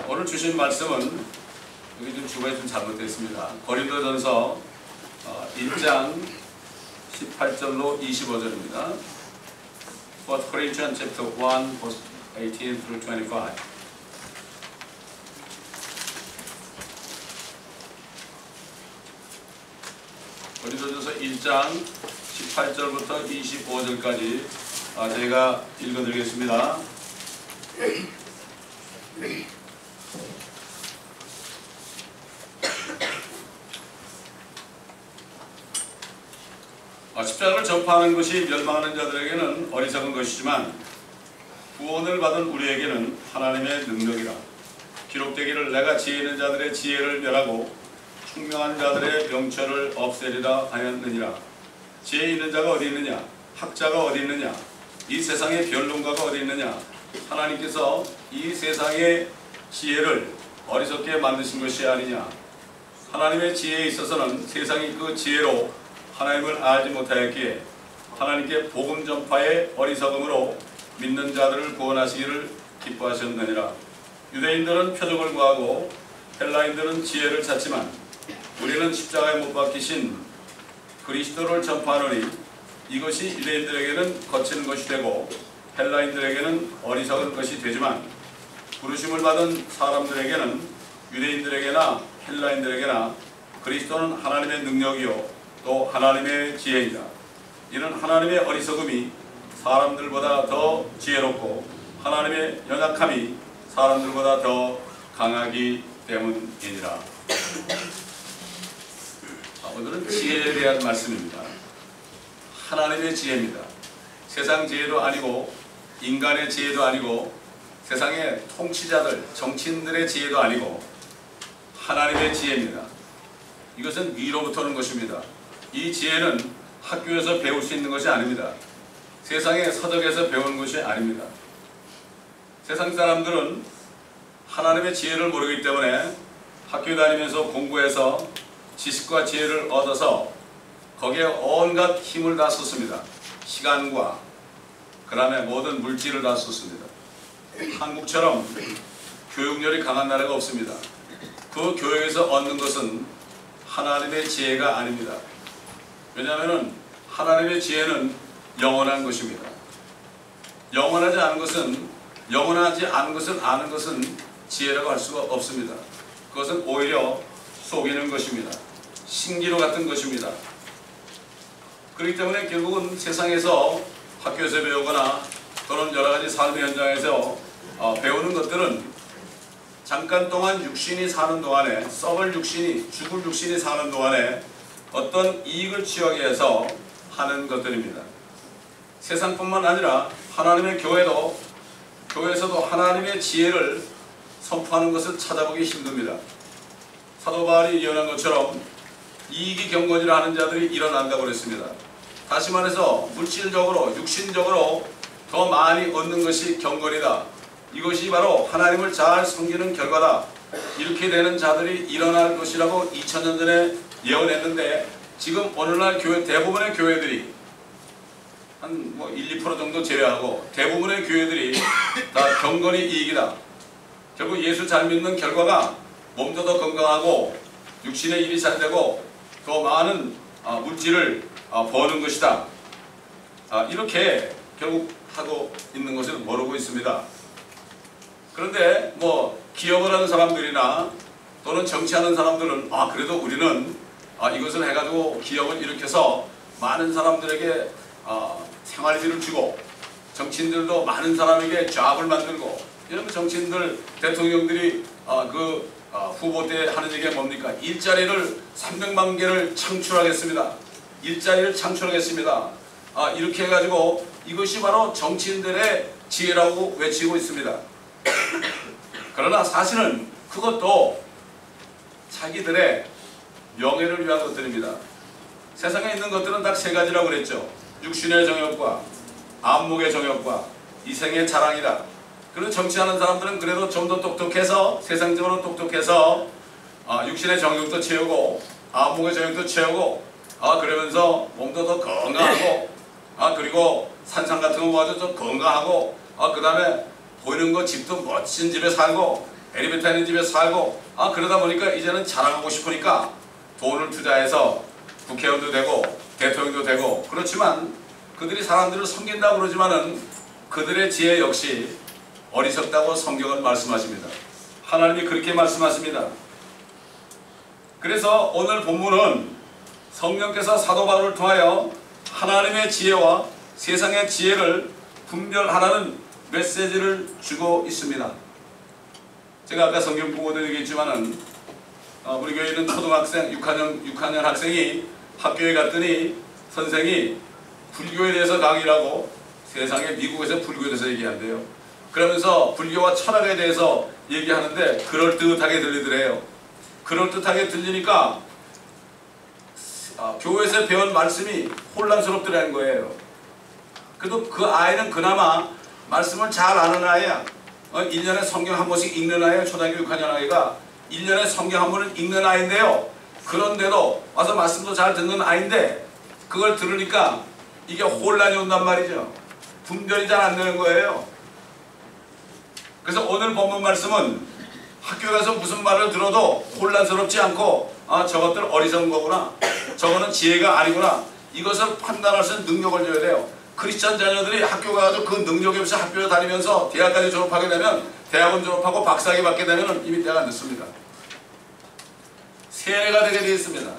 자, 오늘 주신 말씀은 여기 좀 주관이 좀 잘못되어 있습니다. 고린도전서 어, 1장 18절로 25절입니다. 1 Corinthians chapter 1 verse 18 through 25. 고린도전서 1장 18절부터 25절까지 아, 제가 읽어드리겠습니다. 십자가를 전파하는 것이 멸망하는 자들에게는 어리석은 것이지만 구원을 받은 우리에게는 하나님의 능력이라. 기록되기를 내가 지혜 있는 자들의 지혜를 멸하고 총명한 자들의 명철을 없애리라 하였느니라. 지혜 있는 자가 어디 있느냐? 학자가 어디 있느냐? 이 세상의 변론가가 어디 있느냐? 하나님께서 이 세상의 지혜를 어리석게 만드신 것이 아니냐? 하나님의 지혜에 있어서는 세상이 그 지혜로 하나님을 알지 못하였기에 하나님께 복음 전파의 어리석음으로 믿는 자들을 구원하시기를 기뻐하셨느니라. 유대인들은 표적을 구하고 헬라인들은 지혜를 찾지만 우리는 십자가에 못 박히신 그리스도를 전파하노니 이것이 유대인들에게는 거치는 것이 되고 헬라인들에게는 어리석은 것이 되지만 부르심을 받은 사람들에게는 유대인들에게나 헬라인들에게나 그리스도는 하나님의 능력이요 또 하나님의 지혜이다. 이는 하나님의 어리석음이 사람들보다 더 지혜롭고 하나님의 연약함이 사람들보다 더 강하기 때문이니라. 오늘은 지혜에 대한 말씀입니다. 하나님의 지혜입니다. 세상 지혜도 아니고 인간의 지혜도 아니고 세상의 통치자들, 정치인들의 지혜도 아니고 하나님의 지혜입니다. 이것은 위로부터 오는 것입니다. 이 지혜는 학교에서 배울 수 있는 것이 아닙니다. 세상의 서적에서 배우는 것이 아닙니다. 세상 사람들은 하나님의 지혜를 모르기 때문에 학교 다니면서 공부해서 지식과 지혜를 얻어서 거기에 온갖 힘을 다 쏟습니다. 시간과 그 다음에 모든 물질을 다 쏟습니다. 한국처럼 교육열이 강한 나라가 없습니다. 그 교육에서 얻는 것은 하나님의 지혜가 아닙니다. 왜냐하면 하나님의 지혜는 영원한 것입니다. 영원하지 않은 것은 영원하지 않은 것을 아는 것은 지혜라고 할 수가 없습니다. 그것은 오히려 속이는 것입니다. 신기로 같은 것입니다. 그렇기 때문에 결국은 세상에서 학교에서 배우거나 또는 여러 가지 삶의 현장에서 어, 배우는 것들은 잠깐 동안 육신이 사는 동안에 썩을 육신이 죽을 육신이 사는 동안에 어떤 이익을 취하기 위해서 하는 것들입니다. 세상뿐만 아니라 하나님의 교회도 교회에서도 하나님의 지혜를 선포하는 것을 찾아보기 힘듭니다. 사도 바울이 예언한 것처럼 이익이 경건이라 하는 자들이 일어난다고 그랬습니다. 다시 말해서 물질적으로 육신적으로 더 많이 얻는 것이 경건이다. 이것이 바로 하나님을 잘 섬기는 결과다. 이렇게 되는 자들이 일어날 것이라고 2000년 전에 예언했는데 지금 오늘날 교회 대부분의 교회들이 한 뭐 1, 2% 정도 제외하고 대부분의 교회들이 다 경건이 이익이다. 결국 예수 잘 믿는 결과가 몸도 더 건강하고 육신의 일이 잘 되고 더 많은 물질을 버는 것이다. 이렇게 결국 하고 있는 것을 모르고 있습니다. 그런데 뭐 기업을 하는 사람들이나 또는 정치하는 사람들은 아 그래도 우리는 아, 이것을 해가지고 기업을 일으켜서 많은 사람들에게 어, 생활비를 주고 정치인들도 많은 사람에게 잡을 만들고 이런 정치인들 대통령들이 어, 그 어, 후보 때 하는 얘기가 뭡니까? 일자리를 300만 개를 창출하겠습니다. 일자리를 창출하겠습니다. 아, 이렇게 해가지고 이것이 바로 정치인들의 지혜라고 외치고 있습니다. 그러나 사실은 그것도 자기들의 명예를 위한 것들입니다. 세상에 있는 것들은 딱 세 가지라고 그랬죠. 육신의 정욕과 안목의 정욕과 이생의 자랑이다. 그런 정치하는 사람들은 그래도 좀 더 똑똑해서 세상적으로 똑똑해서 아, 육신의 정욕도 채우고 안목의 정욕도 채우고 아, 그러면서 몸도 더 건강하고 아, 그리고 산상 같은 거 모아도 더 건강하고 아, 그 다음에 보이는 거 집도 멋진 집에 살고 엘리베이터 있는 집에 살고 아 그러다 보니까 이제는 자랑하고 싶으니까 돈을 투자해서 국회의원도 되고 대통령도 되고 그렇지만 그들이 사람들을 섬긴다고 그러지만은 그들의 지혜 역시 어리석다고 성경은 말씀하십니다. 하나님이 그렇게 말씀하십니다. 그래서 오늘 본문은 성령께서 사도 바울을 통하여 하나님의 지혜와 세상의 지혜를 분별하라는 메시지를 주고 있습니다. 제가 아까 성경 보고도 얘기했지만은 어, 우리 교회 있는 초등학생 6학년 6학년 학생이 학교에 갔더니 선생이 불교에 대해서 강의를 하고 세상에 미국에서 불교에 대해서 얘기한대요. 그러면서 불교와 철학에 대해서 얘기하는데 그럴듯하게 들리더래요. 그럴듯하게 들리니까 아, 교회에서 배운 말씀이 혼란스럽더라는 거예요. 그래도 그 아이는 그나마 말씀을 잘 아는 아이야. 어, 1년에 성경 한 번씩 읽는 아이야. 초등학교 6학년 아이가 1년에 성경 한 번은 읽는 아이인데요. 그런데도 와서 말씀도 잘 듣는 아이인데 그걸 들으니까 이게 혼란이 온단 말이죠. 분별이 잘 안 되는 거예요. 그래서 오늘 본문 말씀은 학교 가서 무슨 말을 들어도 혼란스럽지 않고 아 저것들 어리석은 거구나 저거는 지혜가 아니구나 이것을 판단할 수 있는 능력을 줘야 돼요 크리스찬 자녀들이 학교 가서 그 능력이 없이 학교에 다니면서 대학까지 졸업하게 되면 대학원 졸업하고 박사학위 받게 되면 이미 때가 늦습니다 세뇌가 되게 되어 있습니다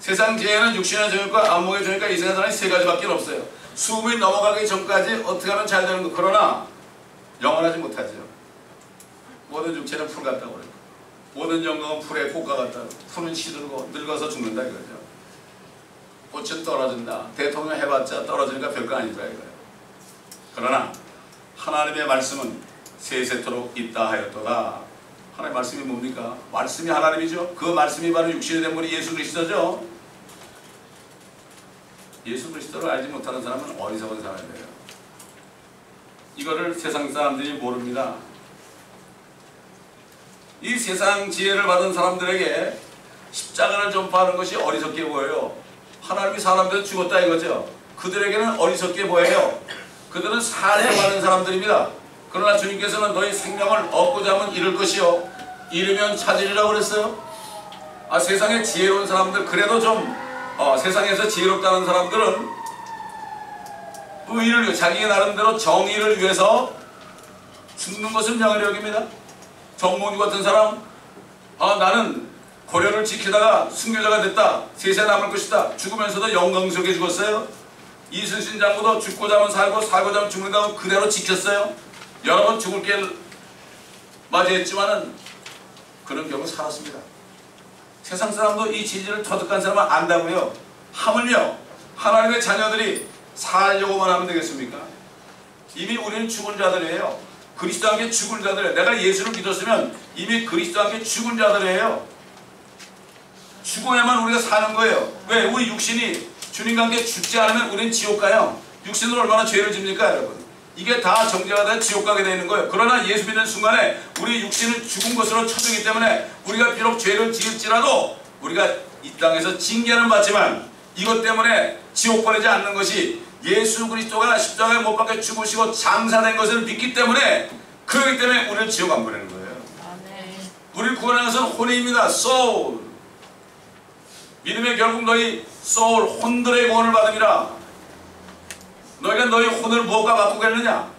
세상 지혜는 육신의 정욕과 안목의 정욕과 이 세상에 세 가지밖에 없어요 수업이 넘어가기 전까지 어떻게 하면 잘 되는 거 그러나 영원하지 못하죠 모든 육체는 풀 같다고 그래요. 모든 영광은 풀의 꽃과 같다. 풀은 시들고 늙어서 죽는다 이거죠. 꽃은 떨어진다. 대통령 해봤자 떨어지니까 별거 아니다 이거예요. 그러나 하나님의 말씀은 세세토록 있다 하였도다. 하나님의 말씀이 뭡니까? 말씀이 하나님이죠. 그 말씀이 바로 육신이 된 분이 예수 그리스도죠. 예수 그리스도를 알지 못하는 사람은 어리석은 사람이에요. 이거를 세상 사람들이 모릅니다. 이 세상 지혜를 받은 사람들에게 십자가를 전파하는 것이 어리석게 보여요. 하나님이 사람들을 죽었다 이거죠. 그들에게는 어리석게 보여요. 그들은 살려고 하는 사람들입니다. 그러나 주님께서는 너희 생명을 얻고자 하면 잃을 것이요. 잃으면 찾으리라고 그랬어요. 아, 세상에 지혜로운 사람들, 그래도 좀, 어, 세상에서 지혜롭다는 사람들은 의를 위해, 자기 나름대로 정의를 위해서 죽는 것을 명예로 여깁니다. 정몽주 같은 사람 아 나는 고려를 지키다가 순교자가 됐다 세세 남을 것이다 죽으면서도 영광스럽게 죽었어요 이순신 장군도 죽고자 하면 살고 살고자 하면 죽는다고 그대로 지켰어요 여러 번 죽을 길 맞이했지만은 그런 경우 살았습니다 세상 사람도 이 진리를 터득한 사람은 안다고요 하물며 하나님의 자녀들이 살려고만 하면 되겠습니까 이미 우리는 죽은 자들이에요 그리스도 함께 죽은 자들이에요. 내가 예수를 믿었으면 이미 그리스도 함께 죽은 자들이에요. 죽어야만 우리가 사는 거예요. 왜? 우리 육신이 주님과 함께 죽지 않으면 우리는 지옥 가요. 육신으로 얼마나 죄를 집니까 여러분? 이게 다 정죄가 돼 지옥 가게 되는 거예요. 그러나 예수 믿는 순간에 우리 육신은 죽은 것으로 쳐주기 때문에 우리가 비록 죄를 지을지라도 우리가 이 땅에서 징계는 받지만 이것 때문에 지옥 보내지 않는 것이 예수 그리스도가 십자가에 못 박혀 죽으시고 장사된 것을 믿기 때문에 그렇기 때문에 우리를 지옥 안 보내는 거예요. 우리를 구원하는 것은 혼입니다. soul. 믿음의 결국 너희 soul, 혼들의 구원을 받음이라. 너희가 너희 혼을 무엇과 바꾸겠느냐?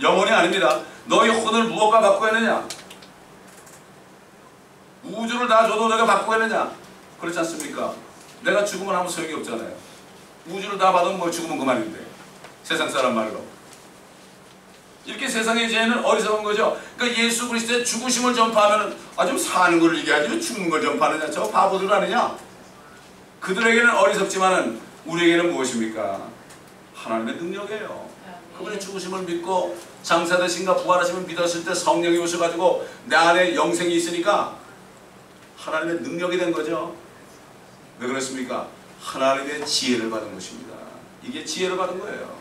영혼이 아닙니다. 너희 혼을 무엇과 바꾸겠느냐? 우주를 다 줘도 내가 바꾸겠느냐? 그렇지 않습니까? 내가 죽으면 아무 소용이 없잖아요. 우주를 다 받으면 뭐 죽으면 그만인데 세상 사람 말로 이렇게 세상의 죄는 어리석은 거죠 그러니까 예수 그리스도의 죽으심을 전파하면 아좀 사는 걸 얘기하지 왜 죽는 걸 전파하느냐 저 바보들 아니냐 그들에게는 어리석지만은 우리에게는 무엇입니까 하나님의 능력이에요 그분의 죽으심을 믿고 장사되신가 부활하심을 믿었을 때 성령이 오셔가지고 내 안에 영생이 있으니까 하나님의 능력이 된 거죠 왜 그렇습니까 하나님의 지혜를 받은 것입니다. 이게 지혜를 받은 거예요.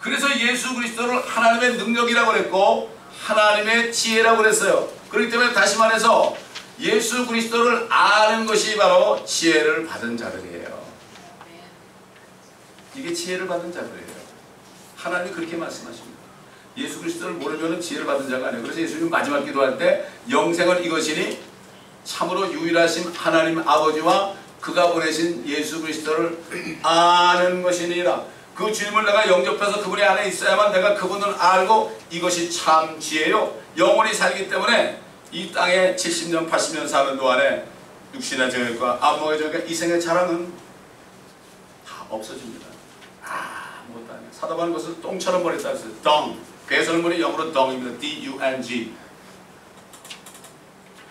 그래서 예수 그리스도를 하나님의 능력이라고 그랬고 하나님의 지혜라고 그랬어요. 그렇기 때문에 다시 말해서 예수 그리스도를 아는 것이 바로 지혜를 받은 자들이에요. 이게 지혜를 받은 자들이에요. 하나님이 그렇게 말씀하십니다. 예수 그리스도를 모르면 지혜를 받은 자가 아니에요. 그래서 예수님 마지막 기도할 때 영생은 이것이니 참으로 유일하신 하나님 아버지와 그가 보내신 예수 그리스도를 아는 것이니라. 그 주님을 내가 영접해서 그분이 안에 있어야만 내가 그분을 알고 이것이 참 지혜요. 영원히 살기 때문에 이 땅에 70년, 80년 사는 동안에 육신의 정욕과 안목의 정욕과 이생의 자랑은 다 없어집니다. 아무것도 아니에요. 사도바는 것을 똥처럼 버렸다 했어요. 덩. 배설물이 영어로 덩입니다. D-U-N-G.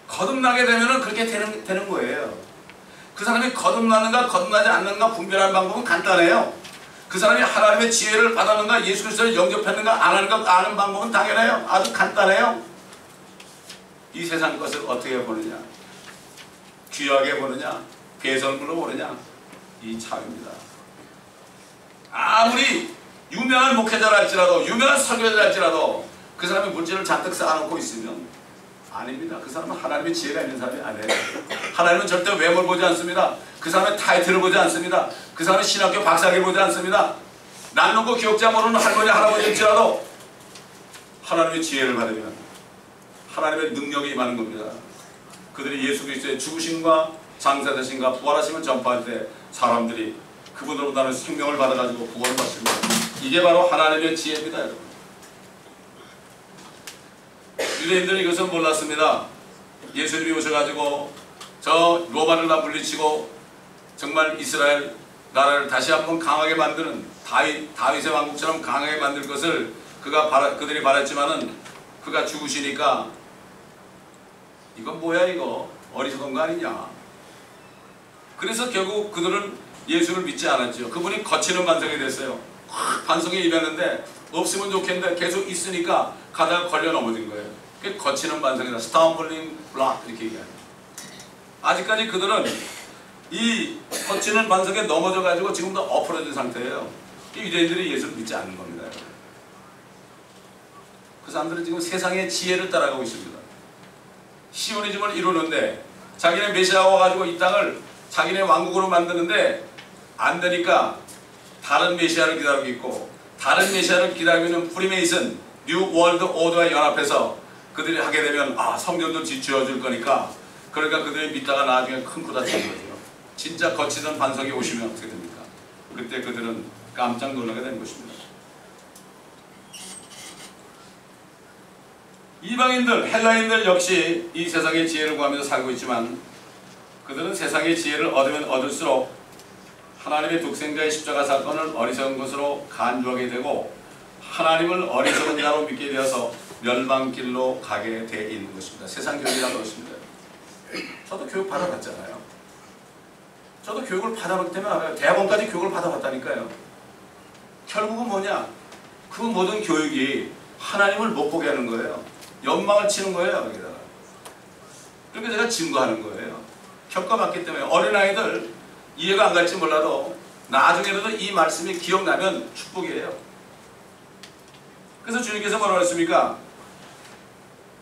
거듭나게 되면은 그렇게 되는, 되는 거예요. 그 사람이 거듭나는가 거듭나지 않는가 분별하는 방법은 간단해요. 그 사람이 하나님의 지혜를 받았는가 예수 그리스도를 영접했는가 안 하는가 아는 방법은 당연해요. 아주 간단해요. 이 세상 것을 어떻게 보느냐 귀하게 보느냐 배설물로 보느냐 이 차이입니다. 아무리 유명한 목회자라 할지라도 유명한 설교자라 할지라도 그 사람이 문제를 잔뜩 쌓아놓고 있으면 아닙니다. 그 사람은 하나님의 지혜가 있는 사람이 아니에요. 하나님은 절대 외모를 보지 않습니다. 그 사람의 타이틀을 보지 않습니다. 그 사람은 신학교 박사를 보지 않습니다. 남는고 기억자 모르는 할머니 할아버지일지라도 하나님의 지혜를 받으면 하나님의 능력이 임하는 겁니다. 그들이 예수 그리스도의 죽으심과 장사되심과 부활하심을 전파할 때 사람들이 그분으로 나는 생명을 받아가지고 구원을 받습니다. 이게 바로 하나님의 지혜입니다. 여러분. 유대인들은 이것을 몰랐습니다. 예수님이 오셔가지고 저 로마를 다 물리치고 정말 이스라엘 나라를 다시 한번 강하게 만드는 다윗, 다윗의 왕국처럼 강하게 만들 것을 그가 바라, 그들이 바랐지만은 그가 죽으시니까 이건 뭐야 이거 어리석은 거 아니냐 그래서 결국 그들은 예수를 믿지 않았죠 그분이 거치는 반성이 됐어요. 확 반성이 일었는데 없으면 좋겠는데 계속 있으니까 가다가 걸려 넘어진 거예요. 그게 거치는 반성이다. 스타움블링 블락 이렇게 얘기하죠 아직까지 그들은 이 거치는 반성에 넘어져 가지고 지금도 엎어진 상태예요. 이 유대인들이 예수를 믿지 않는 겁니다 그 사람들은 지금 세상의 지혜를 따라가고 있습니다. 시오니즘을 이루는데 자기네 메시아가 와가지고 이 땅을 자기네 왕국으로 만드는데 안 되니까 다른 메시아를 기다리고 있고 다른 메시아를 기다리고 있는 프리메이슨 뉴 월드 오더와 연합해서 그들이 하게 되면 아 성전도 지어줄 거니까 그러니까 그들이 믿다가 나중에 큰코다치는 거죠. 진짜 거치던 반석이 오시면 어떻게 됩니까? 그때 그들은 깜짝 놀라게 되는 것입니다. 이방인들, 헬라인들 역시 이 세상의 지혜를 구하면서 살고 있지만 그들은 세상의 지혜를 얻으면 얻을수록 하나님의 독생자의 십자가 사건을 어리석은 것으로 간주하게 되고 하나님을 어리석은 자로 믿게 되어서 멸망길로 가게 돼 있는 것입니다. 세상 교육이란 것입니다. 저도 교육 받아봤잖아요. 저도 교육을 받아봤기 때문에 알아요. 대학원까지 교육을 받아봤다니까요. 결국은 뭐냐? 그 모든 교육이 하나님을 못 보게 하는 거예요. 연망을 치는 거예요. 여기다가. 그러니까 제가 증거하는 거예요. 겪어봤기 때문에 어린아이들 이해가 안 갈지 몰라도 나중에라도 이 말씀이 기억나면 축복이에요. 그래서 주님께서 뭐라고 했습니까?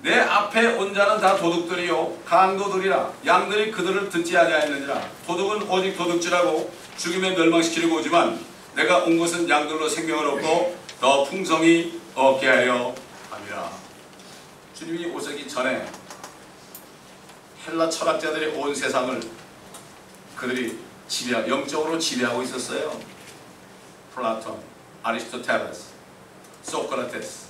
내 앞에 온 자는 다 도둑들이요 강도들이라 양들이 그들을 듣지 아니하였느니라 도둑은 오직 도둑질하고 죽임에 멸망시키려고 오지만 내가 온 것은 양들로 생명을 얻고 더 풍성히 얻게 하여 함이라 주님이 오시기 전에 헬라 철학자들이 온 세상을 그들이 지배, 영적으로 지배하고 있었어요. 플라톤, 아리스토텔레스, 소크라테스.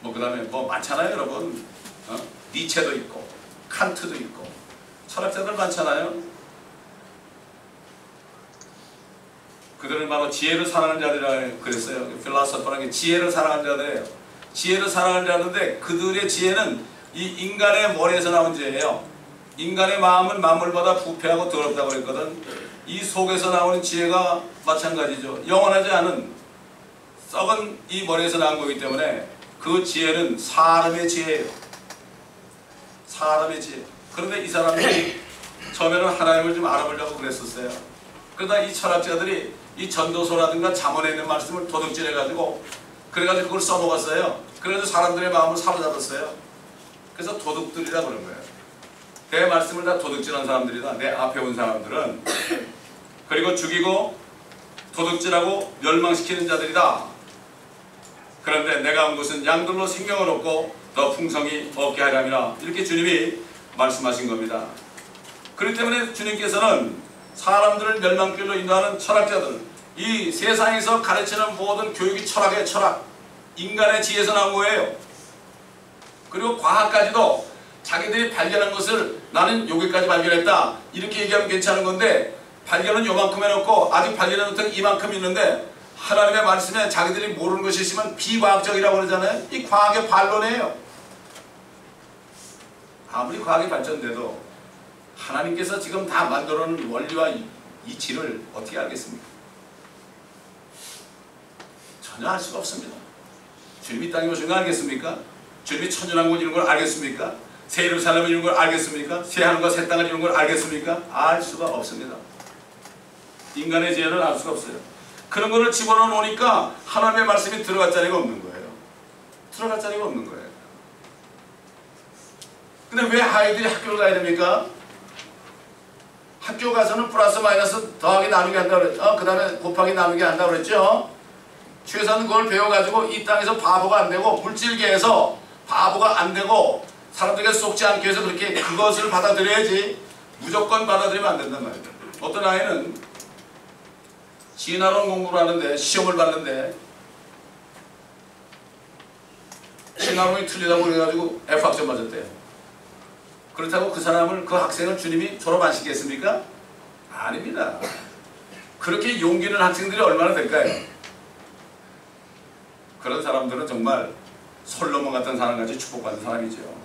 뭐 그다음에 뭐 많잖아요, 여러분. 어? 니체도 있고, 칸트도 있고, 철학자들 많잖아요. 그들은 바로 지혜를 사랑하는 자들이라 그랬어요. 필라소퍼라는 게 지혜를 사랑하는 자들이에요. 지혜를 사랑하는 자들인데 그들의 지혜는 이 인간의 머리에서 나온 지혜예요. 인간의 마음은 만물보다 부패하고 더럽다고 그랬거든. 이 속에서 나오는 지혜가 마찬가지죠. 영원하지 않은 썩은 이 머리에서 나온 거기 때문에 그 지혜는 사람의 지혜예요. 사람의 지혜. 그런데 이 사람들이 처음에는 하나님을 좀 알아보려고 그랬었어요. 그러다 이 철학자들이 이 전도서라든가 잠언에 있는 말씀을 도둑질해가지고 그래가지고 그걸 써먹었어요. 그래서 사람들의 마음을 사로잡았어요. 그래서 도둑들이라 그런 거예요. 내 말씀을 다 도둑질한 사람들이다. 내 앞에 온 사람들은 그리고 죽이고 도둑질하고 멸망시키는 자들이다. 그런데 내가 온 것은 양들로 생명을 얻고 더 풍성히 얻게 하려니라 이렇게 주님이 말씀하신 겁니다. 그렇기 때문에 주님께서는 사람들을 멸망길로 인도하는 철학자들 이 세상에서 가르치는 모든 교육이 철학의 철학 인간의 지혜에서 나온 거예요. 그리고 과학까지도 자기들이 발견한 것을 나는 여기까지 발견했다 이렇게 얘기하면 괜찮은 건데 발견은 요만큼 해놓고 아직 발견한 것은 이만큼 있는데 하나님의 말씀에 자기들이 모르는 것이 있으면 비과학적이라고 그러잖아요. 이 과학의 반론이에요. 아무리 과학이 발전돼도 하나님께서 지금 다 만들어 놓은 원리와 이치를 어떻게 알겠습니까? 전혀 알 수가 없습니다. 주님이 땅에 오신 거 알겠습니까? 주님이 천연왕국 이런 걸 알겠습니까? 새 예루살렘 이런 걸 알겠습니까? 새 하늘과 새 땅을 이런 걸 알겠습니까? 알 수가 없습니다. 인간의 지혜는 알 수가 없어요. 그런 거를 집어넣어 놓으니까 하나님의 말씀이 들어갈 자리가 없는 거예요. 들어갈 자리가 없는 거예요. 근데 왜 아이들이 학교를 가야 됩니까? 학교 가서는 플러스 마이너스 더하기 나누기 한다고 그랬죠. 어, 그 다음에 곱하기 나누기 한다고 그랬죠. 최소한 그걸 배워가지고 이 땅에서 바보가 안 되고 물질계에서 바보가 안 되고 사람들에게 속지 않기 위해서 그렇게 그것을 받아들여야지 무조건 받아들이면 안 된단 말이에요. 어떤 아이는 진화론 공부를 하는데 시험을 봤는데 진화론이 틀리다고 그래가지고 F학점 맞았대요. 그렇다고 그 사람을 그 학생을 주님이 졸업 안 시켰습니까? 아닙니다. 그렇게 용기 있는 학생들이 얼마나 될까요? 그런 사람들은 정말 솔로몬 같은 사람 같이 축복받은 사람이죠.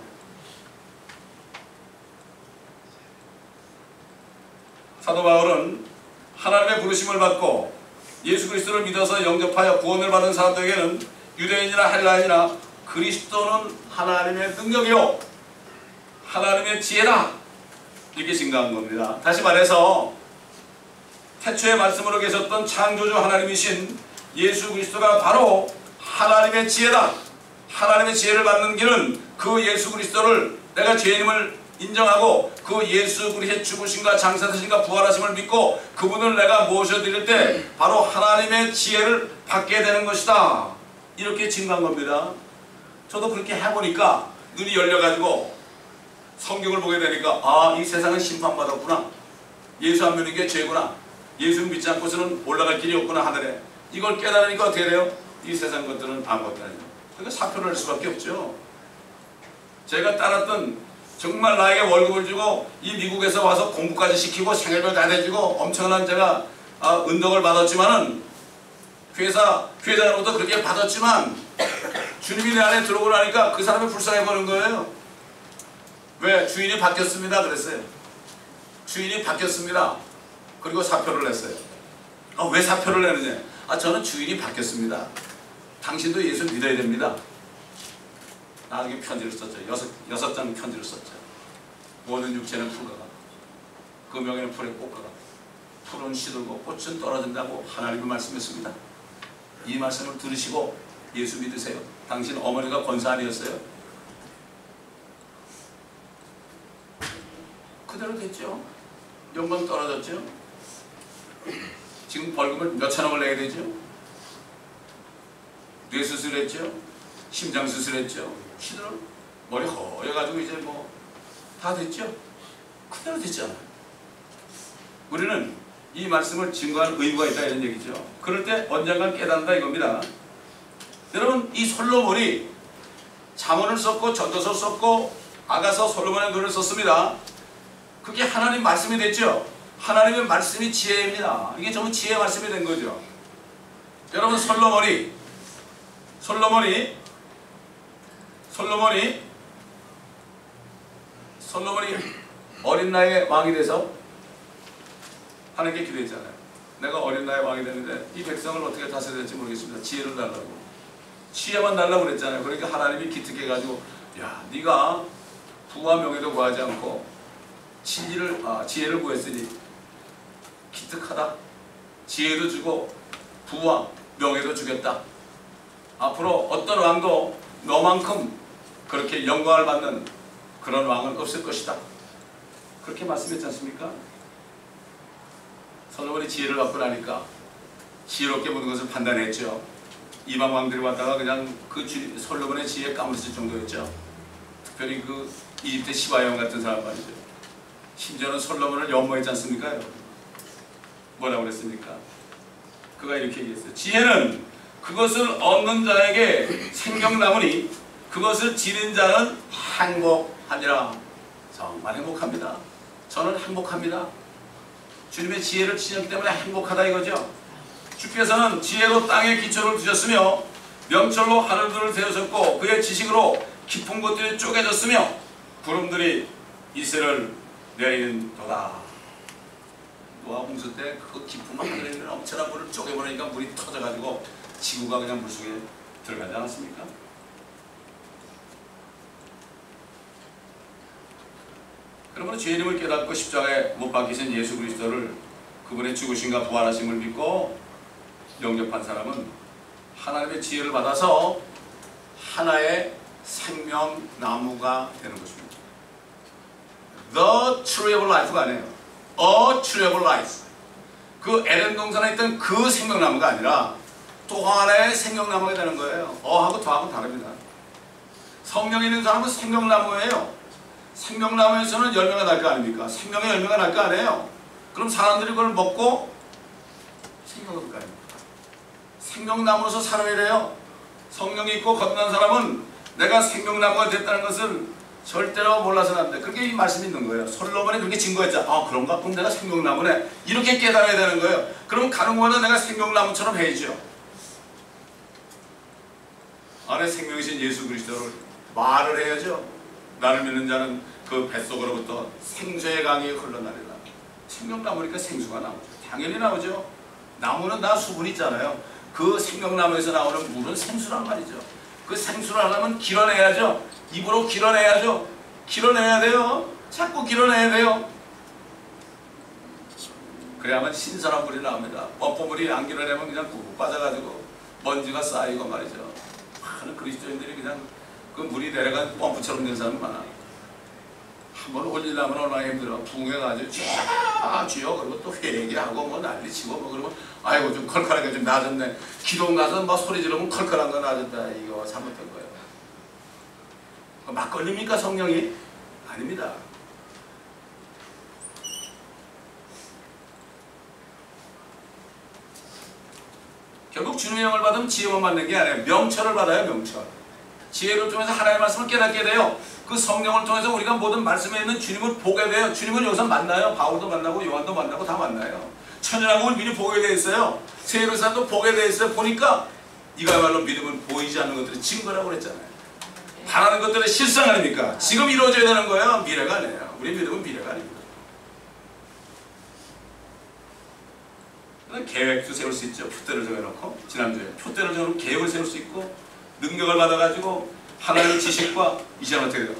사도 바울은 하나님의 부르심을 받고 예수 그리스도를 믿어서 영접하여 구원을 받은 사람들에게는 유대인이나 헬라인이나 그리스도는 하나님의 능력이요 하나님의 지혜다 이렇게 증가한 겁니다. 다시 말해서 태초의 말씀으로 계셨던 창조주 하나님이신 예수 그리스도가 바로 하나님의 지혜다. 하나님의 지혜를 받는 길은 그 예수 그리스도를 내가 죄인임을 인정하고 그 예수 그리스도의 죽으심과 장사되심과 부활하심을 믿고 그분을 내가 모셔드릴 때 바로 하나님의 지혜를 받게 되는 것이다. 이렇게 증거한 겁니다. 저도 그렇게 해보니까 눈이 열려가지고 성경을 보게 되니까 아 이 세상은 심판받았구나. 예수 안 믿는 게 죄구나. 예수 믿지 않고서는 올라갈 길이 없구나 하늘에. 이걸 깨달으니까 어떻게 돼요? 이 세상 것들은 아무것도 아니에요. 그러니까 사표를 할 수밖에 없죠. 제가 따랐던 정말 나에게 월급을 주고 이 미국에서 와서 공부까지 시키고 생활비 다 내주고 엄청난 제가 아, 은덕을 받았지만은 회사 회장으로부터 그렇게 받았지만 주님이 내 안에 들어오고 나니까 그 사람이 불쌍해 보는 거예요. 왜 주인이 바뀌었습니다 그랬어요. 주인이 바뀌었습니다. 그리고 사표를 냈어요. 아, 왜 사표를 내느냐? 아 저는 주인이 바뀌었습니다. 당신도 예수 믿어야 됩니다. 나에게 편지를 썼죠. 여섯, 여섯 장 편지를 썼죠. 모든 육체는 풀가가 그 명예는 풀의 꽃가가 풀은 시들고 꽃은 떨어진다고 하나님의 말씀했습니다. 이 말씀을 들으시고 예수 믿으세요. 당신 어머니가 권사 아니었어요? 그대로 됐죠. 영광 떨어졌죠. 지금 벌금을 몇 천억을 내야 되죠. 뇌 수술했죠. 심장 수술했죠. 시들 머리 허여가지고 이제 뭐 다 됐죠. 그대로 됐잖아요. 우리는 이 말씀을 증거할 의무가 있다 이런 얘기죠. 그럴 때 언젠간 깨닫는다 이겁니다. 여러분 이 솔로몬이 자문을 썼고 전도서를 썼고 아가서 솔로몬의 글을 썼습니다. 그게 하나님 말씀이 됐죠. 하나님의 말씀이 지혜입니다. 이게 전부 지혜의 말씀이 된 거죠. 여러분 솔로몬이 솔로몬이 솔로몬이 솔로몬이 어린 나이에 왕이 돼서 하나님께 기도했잖아요. 내가 어린 나이에 왕이 됐는데 이 백성을 어떻게 다스려야 될지 모르겠습니다. 지혜를 달라고. 지혜만 달라고 그랬잖아요. 그러니까 하나님이 기특해가지고 야 네가 부와 명예도 구하지 않고 진리를 아, 지혜를 구했으니 기특하다. 지혜도 주고 부와 명예도 주겠다. 앞으로 어떤 왕도 너만큼 그렇게 영광을 받는 그런 왕은 없을 것이다. 그렇게 말씀했지 않습니까? 솔로몬이 지혜를 받고 나니까 지혜롭게 모든 것을 판단했죠. 이방 왕들이 왔다가 그냥 그 주- 솔로몬의 지혜에 까무러질 정도였죠. 특별히 그 이집트 시바형 같은 사람 말이죠. 심지어는 솔로몬을 연모했지 않습니까? 뭐라고 그랬습니까? 그가 이렇게 얘기했어요. 지혜는 그것을 얻는 자에게 생명나무니 그것을 지닌 자는 행복하니라. 정말 행복합니다. 저는 행복합니다. 주님의 지혜를 지녔기 때문에 행복하다 이거죠. 주께서는 지혜로 땅에 기초를 두셨으며 명철로 하늘들을 세우셨고 그의 지식으로 깊은 곳들이 쪼개졌으며 구름들이 이슬을 내리는 도다. 노아 홍수 때 그 깊은 하늘에 있는 엄청난 물을 쪼개버리니까 물이 터져가지고 지구가 그냥 물속에 들어가지 않았습니까? 그러므로 죄 이름을 깨닫고 십자가에 못 박히신 예수 그리스도를 그분의 죽으심과 부활하심을 믿고 영접한 사람은 하나님의 지혜를 받아서 하나의 생명나무가 되는 것입니다. The tree of life가 아니에요. A tree of life. 그 에덴 동산에 있던 그 생명나무가 아니라 또 하나의 생명나무가 되는 거예요. 어하고 더하고 다릅니다. 성령이 있는 사람은 생명나무예요. 생명나무에서는 열매가 날 거 아닙니까? 생명의 열매가 날 거 아니에요. 그럼 사람들이 그걸 먹고 생명을 아닙니까? 생명나무로서 살아야 돼요. 성령이 있고 거듭난 사람은 내가 생명나무가 됐다는 것을 절대로 몰라서는 안 돼. 그렇게 이 말씀이 있는 거예요. 솔로몬이 그렇게 증거했죠. 아 그런가? 그럼 내가 생명나무네. 이렇게 깨달아야 되는 거예요. 그럼 가는 곳마다 내가 생명나무처럼 해야죠. 안에 생명이신 예수 그리스도를 말을 해야죠. 나를 믿는 자는 그 뱃속으로부터 생수의 강이 흘러나리라. 생명나무니까 생수가 나오죠. 당연히 나오죠. 나무는 다 수분이 있잖아요. 그 생명나무에서 나오는 물은 생수란 말이죠. 그 생수를 하려면 길어내야죠. 입으로 길어내야죠. 길어내야 돼요. 자꾸 길어내야 돼요. 그래야만 신선한 물이 나옵니다. 뻔뻔물이 안 길어내면 그냥 꾹꾹 빠져가지고 먼지가 쌓이고 말이죠. 많은 그리스도인들이 그냥 그 물이 내려간 펌프처럼 된 사람 많아. 한번 올리려면 얼마나 힘들어. 붕해가지고 쫙 쥐어 그리고 또 회개하고 뭐 난리치고 뭐 그러면 아이고 좀 컬컬하게 좀 나아졌네. 기도 가서 막 소리 지르면 컬컬한 거 나아졌다. 이거 잘못된 거예요. 막걸리입니까 성령이? 아닙니다. 결국 주님의 영을 받으면 지혜만 받는 게 아니에요. 명철을 받아요, 명철. 지혜를 통해서 하나님의 말씀을 깨닫게 돼요. 그 성령을 통해서 우리가 모든 말씀에 있는 주님을 보게 돼요. 주님은 여기서 만나요. 바울도 만나고 요한도 만나고 다 만나요. 천연왕국을 미리 보게 돼 있어요. 세예루살렘도 보게 돼 있어요. 보니까 이거야말로 믿음은 보이지 않는 것들이 증거라고 그랬잖아요. 바라는 것들의 실상 아닙니까? 지금 이루어져야 되는 거예요. 미래가 아니에요. 우리 믿음은 미래가 아닙니다. 계획도 세울 수 있죠. 표대를 정해놓고 지난주에 표대를 정해놓고 계획을 세울 수 있고 능력을 받아가지고 하나님의 지식과 이제는 어떻게 돼요?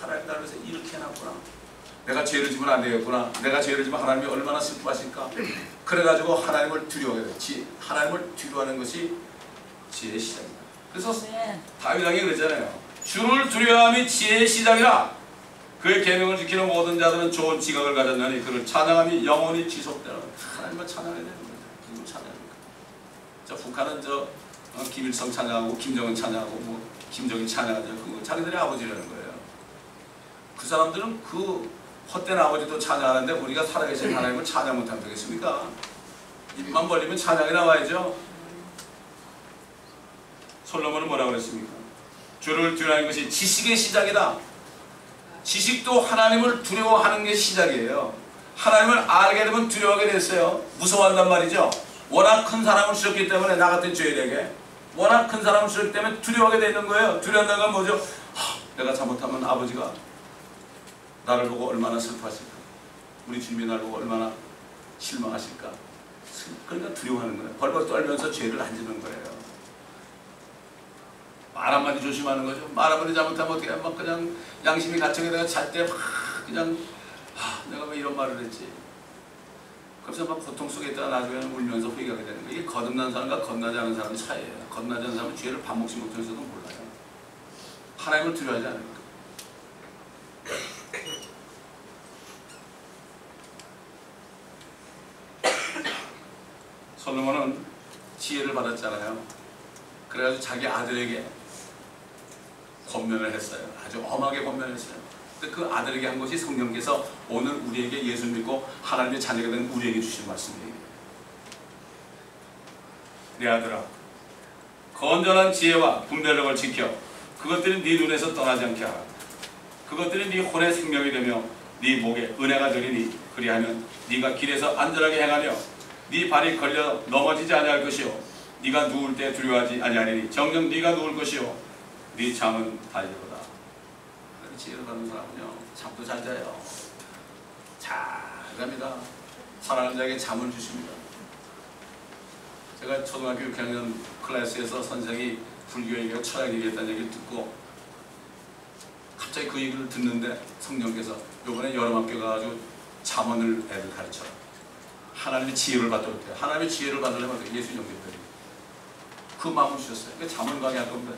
하나님 위해서 이렇게 해놨구나. 내가 죄를 지면 안 되겠구나. 내가 죄를 지면 하나님이 얼마나 슬퍼하실까. 그래가지고 하나님을. 지, 하나님을 두려워하는 것이 지혜의 시작입니다. 그래서 다윗 왕이 그랬잖아요. 주를 두려워함이 지혜의 시작이라. 그의 계명을 지키는 모든 자들은 좋은 지각을 가졌나니 그를 찬양함이 영원히 지속되는 하나님만 찬양해야 되는 거죠. 누구 찬양합니까? 저 북한은 저 어, 김일성 찬양하고 김정은 찬양하고 뭐 김정일 찬양하죠. 그거 자기들의 아버지라는 거예요. 그 사람들은 그 헛된 아버지도 찬양하는데 우리가 살아계신 하나님을 찬양 못하면 되겠습니까? 입만 벌리면 찬양이 나와야죠. 솔로몬은 뭐라고 그랬습니까? 주를 두려워하는 것이 지식의 시작이다. 지식도 하나님을 두려워하는 게 시작이에요. 하나님을 알게 되면 두려워하게 됐어요. 무서워한단 말이죠. 워낙 큰 사람을 쓰셨기 때문에 나 같은 죄인에게 워낙 큰 사람을 쓰셨기 때문에 두려워하게 되는 거예요. 두려워한다는 건 뭐죠? 하, 내가 잘못하면 아버지가 나를 보고 얼마나 슬퍼하실까? 우리 주님이 나를 보고 얼마나 실망하실까? 그러니까 두려워하는 거예요. 벌벌 떨면서 죄를 안 짓는 거예요. 말 한마디 조심하는 거죠. 말 한마디 잘못하면 어떻게 막 그냥 양심이 내가 잘 때 막 그냥 아, 내가 왜 이런 말을 했지. 그래서 막 고통 속에 있다가 나중에는 울면서 회개하게 되는 거예요. 이게 거듭난 사람과 거듭나지 않은 사람의 차이예요. 거듭나지 않은 사람은 죄를 밥 먹지 못해서도 몰라요. 하나님을 두려워하지 않으니까. 솔로몬은 지혜를 받았잖아요. 그래가지고 자기 아들에게 권면을 했어요. 아주 엄하게 권면을 했어요. 근데 그 아들에게 한 것이 성령께서 오늘 우리에게 예수 믿고 하나님의 자녀가 된 우리에게 주신 말씀이에요. 내 아들아, 건전한 지혜와 분별력을 지켜 그것들이 네 눈에서 떠나지 않게 하라. 그것들이 네 혼의 생명이 되며 네 목에 은혜가 되리니 그리하면 네가 길에서 안전하게 행하며 네 발이 걸려 넘어지지 아니할 것이요 네가 누울 때 두려워하지 아니하리니 정녕 네가 누울 것이요 네 잠은 달리로다. 지혜를 받는 사람은요 잠도 잘 자요. 잘 갑니다. 사랑하는 자에게 잠을 주십니다. 제가 초등학교 6학년 클래스에서 선생이 불교 얘기하고 철학 얘기했다는 얘기를 듣고 갑자기 그 얘기를 듣는데 성령께서 요번에 여름 학교 가가지고 잠언을 애들 가르쳐. 하나님의 지혜를 받도록 해 하나님의 지혜를 받으려면 예수 영접들이 그 마음을 주셨어요. 그 잠언 강의할 겁니다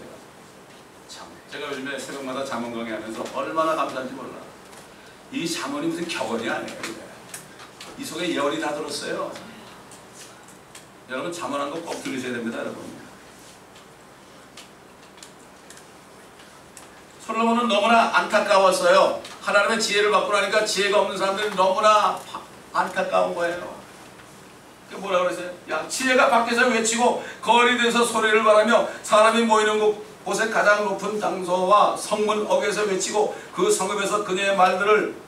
제가. 요즘에 새벽마다 잠언 강의하면서 얼마나 감사한지 몰라 이 잠언이 무슨 격언이 아니에요. 이 속에 예언이 다 들었어요 여러분 잠언한 거 꼭 들으셔야 됩니다 여러분 솔로몬은 너무나 안타까웠어요. 하나님의 지혜를 받고 나니까 지혜가 없는 사람들이 너무나 파- 안타까운 거예요. 그 뭐라 그랬어요? 야 지혜가 밖에서 외치고 거리에서 소리를 말하며 사람이 모이는 곳, 곳의 가장 높은 장소와 성문 어귀에서 외치고 그 성읍에서 그녀의 말들을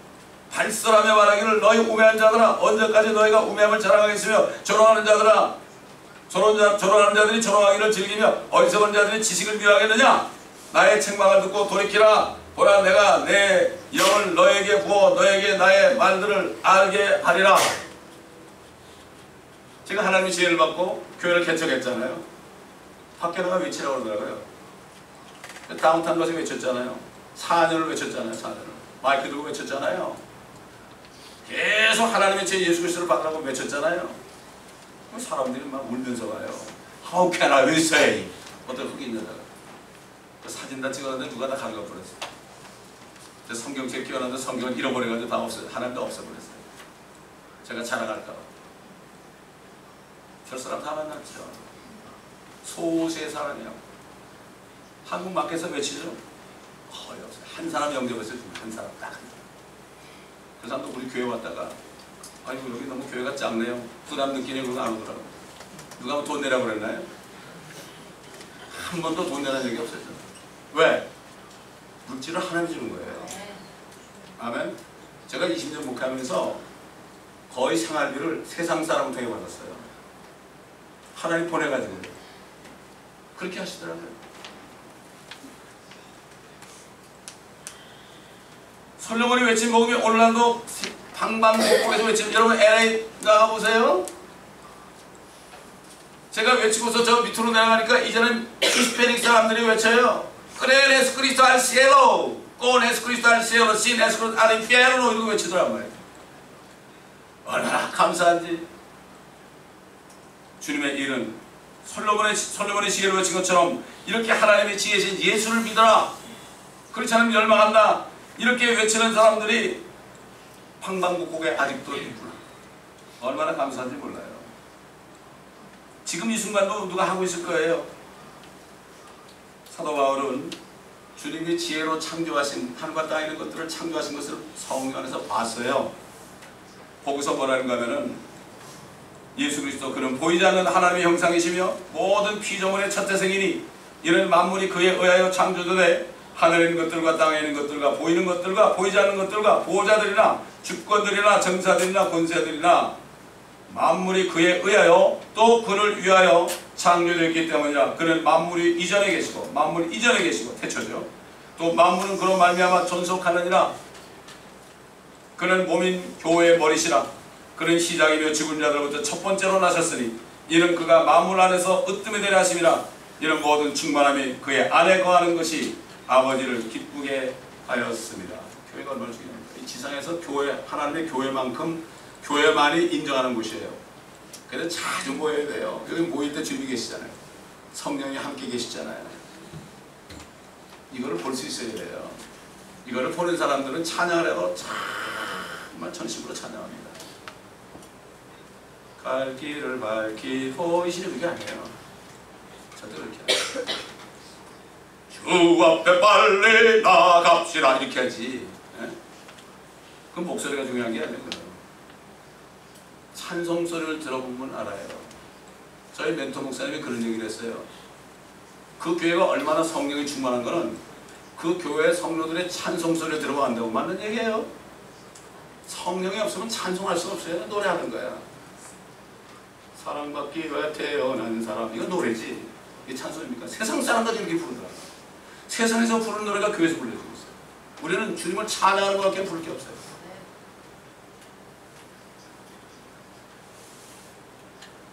발설하며 말하기를 너희 우매한 자들아 언제까지 너희가 우매함을 자랑하겠으며 조롱하는 자들아 조롱 자, 조롱하는 자들이 조롱하기를 즐기며 어리석은 자들이 지식을 미워하겠느냐? 나의 책망을 듣고 돌이키라. 보라 내가 내 영을 너에게 부어 너에게 나의 말들을 알게 하리라. 제가 하나님의 지혜를 받고 교회를 개척했잖아요. 나가 외치라고 그러더라고요. 다운타운 가서 외쳤잖아요. 4년을 외쳤잖아요 4년을. 마이크 들고 외쳤잖아요 계속 하나님의 제 예수 그리스도를 받으라고 외쳤잖아요 그 사람들이 막 울면서 가요 How can I say? 어떤 흑인 여자가 그 사진 다 찍었는데 누가 다 가져가 버렸어요. 제 성경책 끼워놨는데 성경을 잃어버려가지고 다 없어 하나님도 없애버렸어요. 제가 자랑할까 봐. 별 사람 다 만났죠. 소수의 사람이요. 한국 마켓에서 외치죠. 거의 없어요. 한 사람 영접했어요. 한 사람 딱. 한 사람. 그 사람도 우리 교회 왔다가 아니 여기 너무 교회가 작네요. 부담 느끼네 그러고 안 오더라고. 누가 돈 내라고 그랬나요? 한 번도 돈 내라는 얘기 없었죠. 왜? 물질을 하나님 주는 거예요. 아멘. 제가 20년 목회하면서 거의 생활비를 세상 사람 통해 받았어요. 하나님 보내가지고 그렇게 하시더라고요. 솔로몬이 외친 복음이 오늘날도 방방곡곡에서 외치는 여러분 LA 나가보세요. 제가 외치고서 저 밑으로 내려가니까 이제는 히스패닉 사람들이 외쳐요. 그래 예수 그리스도 알 시엘로 꼰 예수 그리스도 알 시엘로 신 예수 그리스도 알 인피에르노 이러고 외치더란 말이에요. 얼마나 감사한지 주님의 일은 솔로몬의 솔로몬의 시계를 외친 것처럼 이렇게 하나님의 지혜신 예수를 믿어라. 그렇지 않으면 멸망한다. 이렇게 외치는 사람들이 방방곡곡에 아직도 있구나. 얼마나 감사한지 몰라요. 지금 이 순간도 누가 하고 있을 거예요. 사도 바울은 주님이 지혜로 창조하신 하늘과 땅에 있는 것들을 창조하신 것을 성경 안에서 봤어요. 거기서 뭐라는가 하면은 예수 그리스도 그는 보이지 않는 하나님의 형상이시며 모든 피조물의 첫태생이니 이는 만물이 그에 의하여 창조되되 하늘에 있는 것들과 땅에 있는 것들과 보이는 것들과 보이지 않는 것들과 보호자들이나 주권들이나 정사들이나 권세들이나 만물이 그에 의하여 또 그를 위하여 창조되었기 때문이라 그는 만물이 이전에 계시고 만물이 이전에 계시고 태초죠. 또 만물은 그로 말미암아 존속하느니라. 그는 몸인 교회의 머리시라. 그는 시작이며 죽은 자들부터 첫 번째로 나셨으니 이는 그가 만물 안에서 으뜸이 되려 하심이라. 이는 모든 충만함이 그의 안에 거하는 것이 아버지를 기쁘게 하였습니다 교회가 얼마나 중요합니까 이 지상에서 교회 하나님의 교회만큼 교회만이 인정하는 곳이에요. 그래서 자주 모여야 돼요. 여기 모일 때 주님이 계시잖아요. 성령이 함께 계시잖아요. 이거를 볼 수 있어야 돼요. 이거를 보는 사람들은 찬양을 해도 정말 전심으로 찬양합니다. 갈 길을 밝히고 이시는 그게 아니에요. 저도 그렇게 해요. 주 앞에 빨리 나갑시다. 이렇게 하지. 예? 그 목소리가 중요한 게 아니고요. 찬송 소리를 들어보면 알아요. 저희 멘토 목사님이 그런 얘기를 했어요. 그 교회가 얼마나 성령이 충만한 거는 그 교회 성도들의 찬송 소리 들어간다고 맞는 얘기예요. 성령이 없으면 찬송할 수 없어요. 노래하는 거야. 사랑받기 위해 태어난 사람. 이거 노래지. 이게 찬송입니까? 세상 사람들이 이렇게 부르더라 세상에서 부르는 노래가 교회에서 불려지고 있어요. 우리는 주님을 찬양하는 것밖에 부를 게 없어요.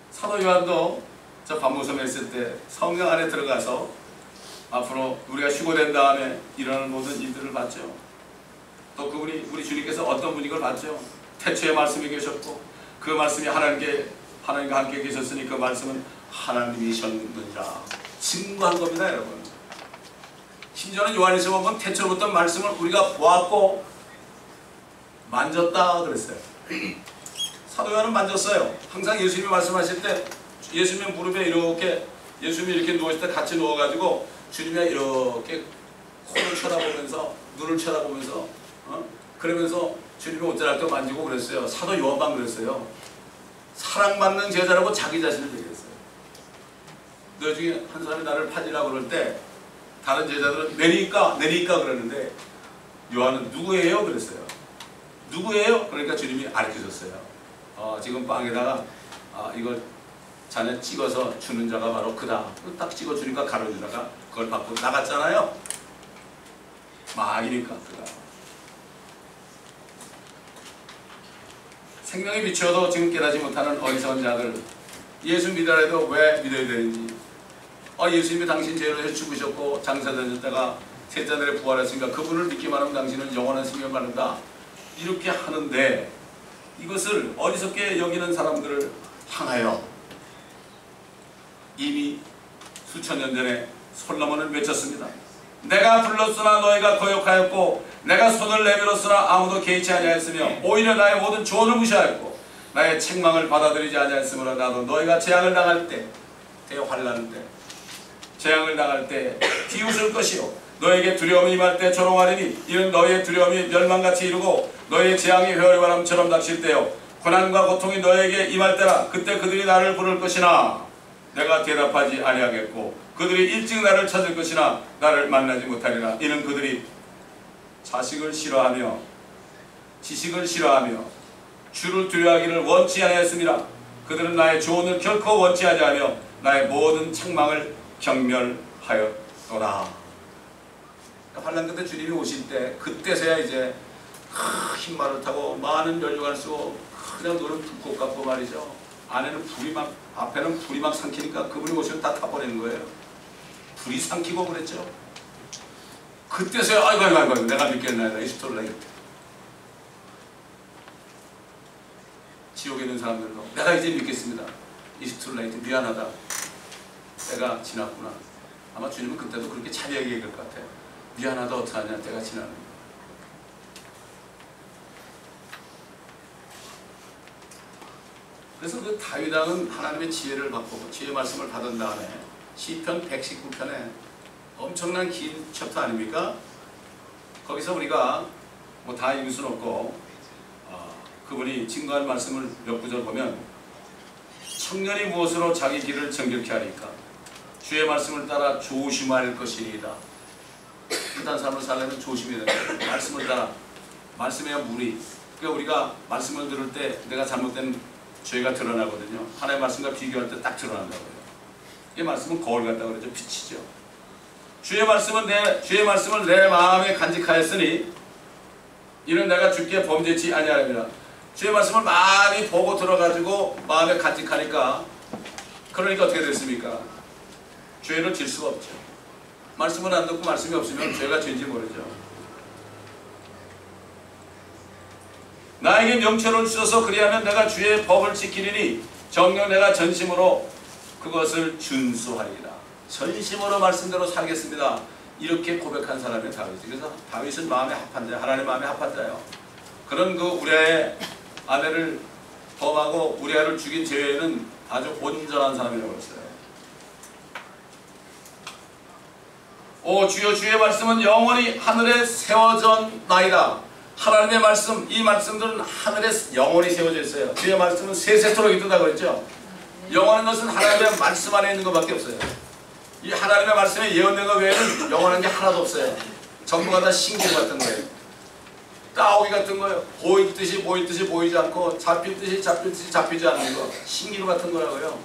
사도 요한도 저 반모섬에 있을 때 성령 안에 들어가서 앞으로 우리가 휴고된 다음에 일어나는 모든 일들을 봤죠. 또 그분이 우리 주님께서 어떤 분인 걸 봤죠. 태초에 말씀이 계셨고 그 말씀이 하나님께 하나님과 함께 계셨으니 그 말씀은 하나님이셨느니라. 증거한 겁니다 여러분 심지어는 요한에서 보면 태초부터 말씀을 우리가 보았고 만졌다 그랬어요 사도 요한은 만졌어요 항상 예수님이 말씀하실 때 예수님 무릎에 이렇게 예수님이 이렇게 누웠을 때 같이 누워가지고 주님이 이렇게 코를 쳐다보면서 눈을 쳐다보면서 어? 그러면서 주님이 옷자락 도 만지고 그랬어요 사도 요한만 그랬어요 사랑받는 제자라고 자기 자신을 얘기했어요. 너 중에 한 사람이 나를 파지라고 그럴 때 다른 제자들은 내리까 내리까 그러는데 요한은 누구예요? 그랬어요. 누구예요? 그러니까 주님이 알려줬어요. 어, 지금 빵에다가 아, 이걸 자네 찍어서 주는 자가 바로 그다. 딱 찍어 주니까 가로주다가 그걸 받고 나갔잖아요. 막이니까 그다. 생명이 비추어도 지금 깨닫지 못하는 어리석은 자들 예수 믿으라 해도 왜 믿어야 되는지 아, 예수님이 당신 죄로 해서 죽으셨고 장사되셨다가 셋째 날에 부활하시니까 그분을 믿기만 하면 당신은 영원한 생명을 받는다. 이렇게 하는데 이것을 어리석게 여기는 사람들을 향하여 이미 수천 년 전에 솔로몬은 외쳤습니다. 내가 불렀으나 너희가 거역하였고 내가 손을 내밀었으나 아무도 개의치 아니하였으며 오히려 나의 모든 조언을 무시하였고 나의 책망을 받아들이지 아니하였으므로 나도 너희가 재앙을 당할 때 대환란 때 재앙을 당할 때 비웃을 것이요. 너에게 두려움이 임할 때 조롱하리니 이는 너희의 두려움이 멸망같이 이르고 너희의 재앙이 회오리 바람처럼 닥칠 때요. 고난과 고통이 너에게 임할 때라 그때 그들이 나를 부를 것이나 내가 대답하지 아니하겠고 그들이 일찍 나를 찾을 것이나 나를 만나지 못하리라. 이는 그들이 자식을 싫어하며 지식을 싫어하며 주를 두려워하기를 원치 아니하였습니다. 그들은 나의 조언을 결코 원치 아니하며 나의 모든 책망을 경멸하였더라. 그러니까 환란 끝에 주님이 오실 때 그때서야 이제 큰 말을 타고 많은 면류관 쓰고 그냥 눈은 불꽃 같고 말이죠. 안에는 불이 막 앞에는 불이 막 삼키니까 그분이 오시면 다 타버리는 거예요. 불이 삼키고 그랬죠. 그때서야 아이고 아이고 아이고 내가 믿겠나이다. it's too late 지옥에 있는 사람들도 내가 이제 믿겠습니다. it's too late 미안하다 때가 지났구나. 아마 주님은 그때도 그렇게 자비하게 얘기할 것 같아요. 미안하다 어떡하냐 때가 지나는 그래서 그 다윗왕은 하나님의 지혜를 받고 지혜 말씀을 받은 다음에 시편 119편에 엄청난 긴 챕터 아닙니까? 거기서 우리가 뭐 다 읽을 수는 없고 어, 그분이 증거한 말씀을 몇 구절 보면 청년이 무엇으로 자기 길을 정결케 하니까 주의 말씀을 따라 조심할 것이니이다. 일단 삶을 살려면 조심해야 된다. 말씀을 따라 말씀해야 무리. 그러니까 우리가 말씀을 들을 때 내가 잘못된 죄가 드러나거든요. 하나님의 말씀과 비교할 때 딱 드러난다고요. 이 말씀은 거울 같다 그러죠. 빛이죠. 주의 말씀은 내 주의 말씀을 내 마음에 간직하였으니 이는 내가 주께 범죄치 아니하리라. 주의 말씀을 많이 보고 들어가지고 마음에 간직하니까 그러니까 어떻게 됐습니까? 죄를 질 수가 없죠. 말씀을 안 듣고 말씀이 없으면 죄가 죄인지 모르죠. 나에게 명철을 주셔서 그리하면 내가 주의 법을 지키리니 정녕 내가 전심으로 그것을 준수하리라. 전심으로 말씀대로 살겠습니다. 이렇게 고백한 사람이 다윗이. 그래서 다윗은 마음에 합한 자, 하나님 마음에 합한 자요. 그런 그 우리아의 아내를 범하고 우리아를 죽인 죄에는 아주 온전한 사람이라고 했어요. 오 주여 주의 말씀은 영원히 하늘에 세워졌나이다. 하나님의 말씀 이 말씀들은 하늘에 영원히 세워져 있어요. 주의 말씀은 세세토록 있다 그랬죠. 영원한 것은 하나님의 말씀 안에 있는 것밖에 없어요. 이 하나님의 말씀에 예언된 것 외에는 영원한 게 하나도 없어요. 전부가 다 신기루 같은 거예요. 따오기 같은 거예요. 보일 듯이 보일 듯이 보이지 않고 잡힐 듯이 잡힐 듯이 잡히지 않는 거. 신기루 같은 거라고요.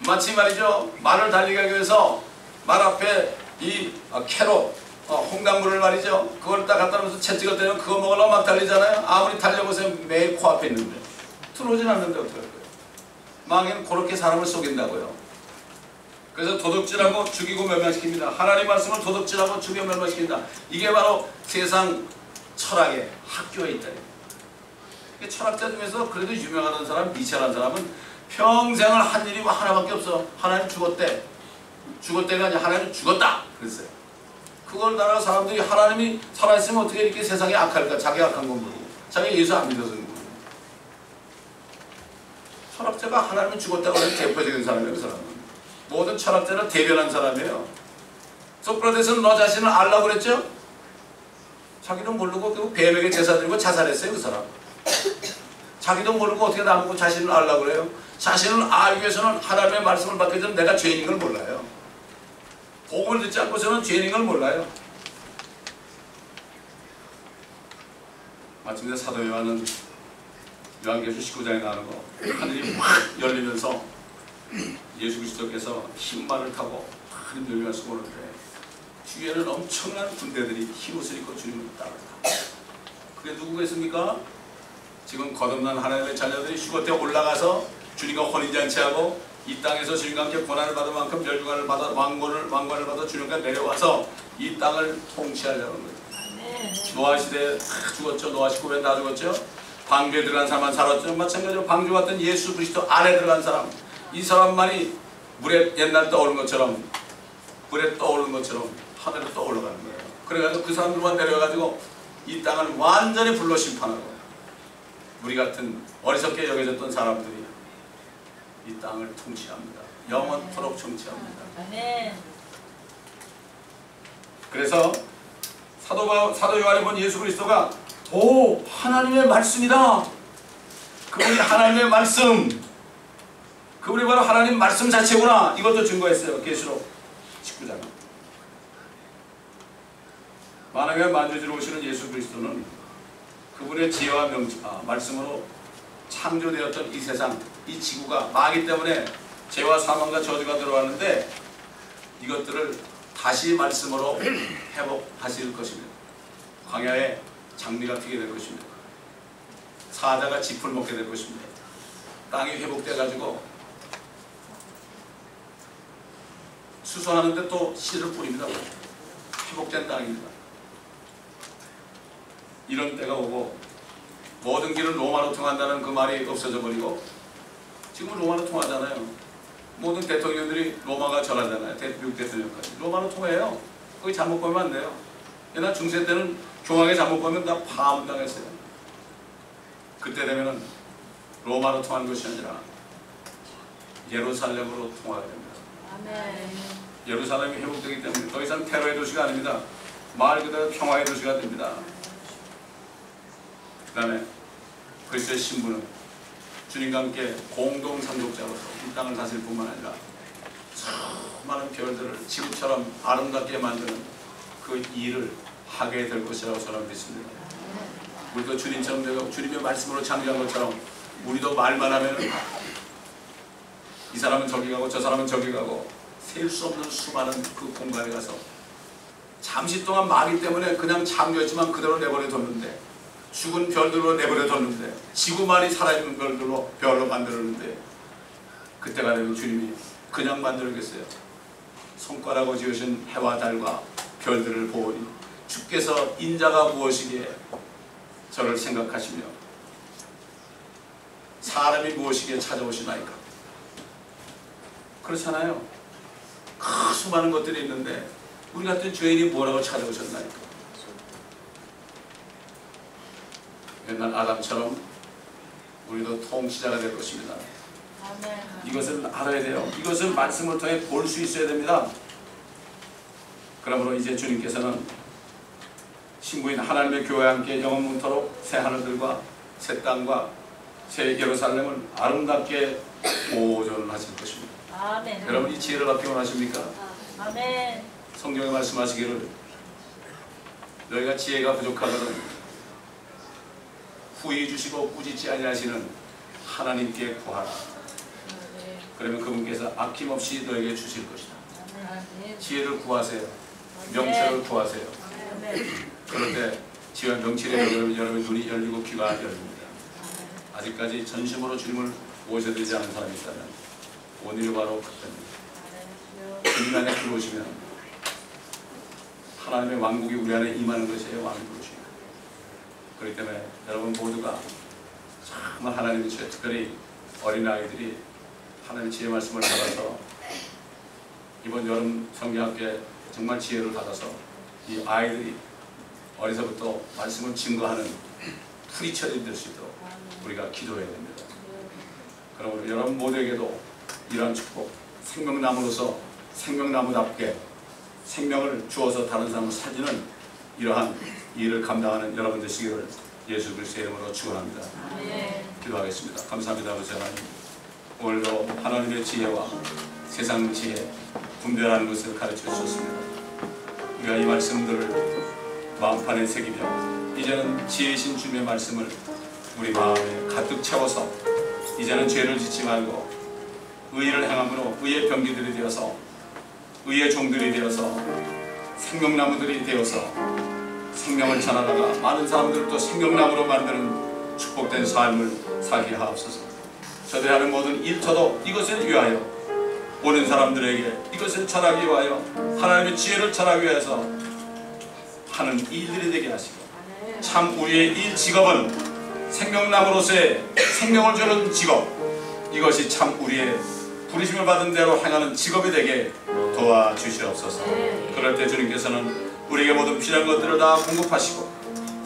마치 말이죠. 말을 달리기 위해서 말 앞에 이 어, 캐롯, 어, 홍당무를 말이죠. 그걸 딱 갖다 놓으면서 채 찍을 때는 그거 먹으려고 막 달리잖아요. 아무리 달려보세요. 매일 코앞에 있는데. 들어오진 않는데 어떡할 거예요. 망에는 그렇게 사람을 속인다고요. 그래서 도둑질하고 죽이고 멸망시킵니다. 하나님 말씀을 도둑질하고 죽이고 멸망시킨다. 이게 바로 세상 철학의 학교에 있다. 철학자 중에서 그래도 유명하던 사람, 니체라는 사람은 평생을 한 일이 뭐 하나밖에 없어. 하나님 죽었대. 죽었대가 아니라 하나님 죽었다. 그랬어요. 그걸 따라 사람들이 하나님이 살아있으면 어떻게 이렇게 세상에 악할까? 자기 악한 건 모르고. 자기 예수 안 믿어서 그런 거고. 철학자가 하나님은 죽었다고 하는 대표적인 사람이에요. 그 사람은. 모든 철학자를 대변한 사람이에요. 소크라테스는 너 자신을 알라고 그랬죠? 자기도 모르고 결국 뱀에게 제사 드리고 자살했어요. 그 사람. 자기도 모르고 어떻게 나보고 자신을 알라고 그래요? 자신을 알기 위해서는 하나님의 말씀을 받기 전에 내가 죄인인 걸 몰라요. 복음을 듣지 않고서는 죄인인 걸 몰라요. 마침내 사도 요한은 요한계시록 19장에 나오는 거 하늘이 확 열리면서 예수 그리스도께서 흰말을 타고 큰 열려서 오는데 뒤에는 엄청난 군대들이 흰 옷을 입고 주님을 따르다. 그게 누구겠습니까? 지금 거듭난 하나님의 자녀들이 휴거 때 올라가서 주님과 혼인잔치하고 이 땅에서 주님과 함께 고난을 받은 만큼 멸류관을 받아 왕권을 왕관을 받아 주님과 내려와서 이 땅을 통치하려는 거예요. 노아 시대에 다 죽었죠. 노아 시고 왜다 죽었죠? 방주에 들어간 사람만 살았죠. 마찬가지로 방주 같은 예수 그리스도 안에 들어간 사람 이 사람만이 물에 옛날 떠오른 것처럼 물에 떠오른 것처럼 하늘에 떠올라가는 거예요. 그래가지고 그 사람들만 내려가지고 이 땅을 완전히 불러 심판하고 우리 같은 어리석게 여겨졌던 사람들이 이 땅을 통치합니다. 영원토록 통치합니다. 아멘. 그래서 사도, 바- 사도 요한이 본 예수 그리스도가 오 하나님의 말씀이다. 그분이 하나님의 말씀. 그분이 바로 하나님 말씀 자체구나. 이것도 증거했어요. 계시록 19장. 만왕의 만주지로 오시는 예수 그리스도는 그분의 지혜와 명, 아, 말씀으로 창조되었던 이 세상, 이 지구가 마귀 때문에 죄와 사망과 저주가 들어왔는데 이것들을 다시 말씀으로 회복하실 것입니다. 광야에 장미가 피게 될 것입니다. 사자가 짚을 먹게 될 것입니다. 땅이 회복돼 가지고 수소하는데 또 씨를 뿌립니다. 회복된 땅입니다. 이런 때가 오고 모든 길은 로마로 통한다는 그 말이 없어져 버리고 지금 로마로 통하잖아요. 모든 대통령들이 로마가 전하잖아요. 대- 미국 대통령까지. 로마로 통해요. 거기 잘못 보면 안 돼요. 옛날 중세 때는 중앙에 잘못 보면 다 파문당했어요. 그때 되면은 로마로 통하는 것이 아니라 예루살렘으로 통하게 됩니다. 아멘. 예루살렘이 회복되기 때문에 더 이상 테러의 도시가 아닙니다. 말 그대로 평화의 도시가 됩니다. 그 다음에 그리스도의 신부는 주님과 함께 공동 상속자로서 이 땅을 다스릴 뿐만 아니라 수많은 별들을 지구처럼 아름답게 만드는 그 일을 하게 될 것이라고 저는 믿습니다. 우리도 주님처럼 되고 주님의 말씀으로 창조한 것처럼 우리도 말만 하면 이 사람은 저기 가고 저 사람은 저기 가고 셀 수 없는 수많은 그 공간에 가서 잠시 동안 마귀 때문에 그냥 잠겼지만 그대로 내버려 뒀는데 죽은 별들로 내버려 뒀는데 지구만이 살아있는 별들로 별로 만들었는데 그때가 되면 주님이 그냥 만들겠어요. 손가락으로 지으신 해와 달과 별들을 보니 주께서 인자가 무엇이기에 저를 생각하시며 사람이 무엇이기에 찾아오시나이까 그렇잖아요. 그 수많은 것들이 있는데 우리 같은 죄인이 뭐라고 찾아오셨나이까 옛날 아담처럼 우리도 통치자가 될 것입니다. 이것을 알아야 돼요. 이것을 말씀을 통해 볼 수 있어야 됩니다. 그러므로 이제 주님께서는 신부인 하나님의 교회와 함께 영원 문토록 새 하늘들과 새 땅과 새 예루살렘을 아름답게 보존하실 것입니다. 아멘. 여러분 이 지혜를 어떻게 원하십니까? 아멘. 성경에 말씀하시기를 너희가 지혜가 부족하거든 후히 주시고 꾸짖지 아니하시는 하나님께 구하라. 그러면 그분께서 아낌없이 너에게 주실 것이다. 지혜를 구하세요. 명철을 구하세요. 그럴 때 지혜와 명철의 여러분, 여러분 눈이 열리고 귀가 열립니다. 아직까지 전심으로 주님을 모셔드리지 않은 사람이 있다면 오늘이 바로 그때입니다. 주님 안에 들어오시면 하나님의 왕국이 우리 안에 임하는 것이에요. 들어오시면. 그렇기 때문에 여러분 모두가 정말 하나님의 주에 특별히 어린아이들이 하나님의 지혜 말씀을 받아서 이번 여름 성경학교에 정말 지혜를 받아서 이 아이들이 어려서부터 말씀을 증거하는 프리처들이 될 수 있도록 우리가 기도해야 됩니다. 그러므로 여러분 모두에게도 이러한 축복, 생명나무로서 생명나무답게 생명을 주어서 다른 사람을 살리는 이러한 일을 감당하는 여러분 되시기를 예수 그리스도의 이름으로 축원합니다. 기도하겠습니다. 감사합니다, 아버지 하나님. 오늘도 하나님의 지혜와 세상 지혜, 분별하는 것을 가르쳐 주셨습니다. 우리가 이 말씀들을 마음판에 새기며 이제는 지혜신 주님의 말씀을 우리 마음에 가득 채워서 이제는 죄를 짓지 말고 의를 행함으로 의의 병기들이 되어서 의의 종들이 되어서 생명나무들이 되어서 생명을 전하다가 많은 사람들을 또 생명나무로 만드는 축복된 삶을 살게 하옵소서. 저들이 하는 모든 일터도 이것을 위하여 오는 사람들에게 이것을 전하기 위하여 하나님의 지혜를 전하기 위해서 하는 일들이 되게 하시고 참 우리의 일 직업은 생명나무로서의 생명을 주는 직업 이것이 참 우리의 부르심을 받은 대로 행하는 직업이 되게 도와주시옵소서 그럴 때 주님께서는 우리에게 모든 필요한 것들을 다 공급하시고